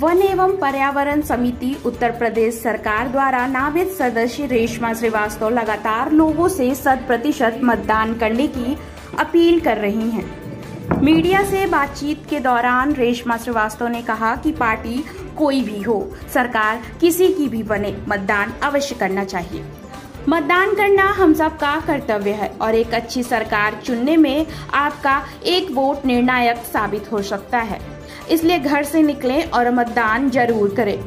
One एवं पर्यावरण समिति उत्तर प्रदेश सरकार द्वारा नामित सदस्य रेशमा श्रीवास्तव लगातार लोगों से शत प्रतिशत मतदान करने की अपील कर रही हैं। मीडिया से बातचीत के दौरान रेशमा श्रीवास्तव ने कहा कि पार्टी कोई भी हो, सरकार किसी की भी बने, मतदान अवश्य करना चाहिए मतदान करना हम सब का कर्तव्य है और एक अच्छी सरकार चुनने में आपका एक वोट निर्णायक साबित हो सकता है इसलिए घर से निकलें और मतदान ज़रूर करें।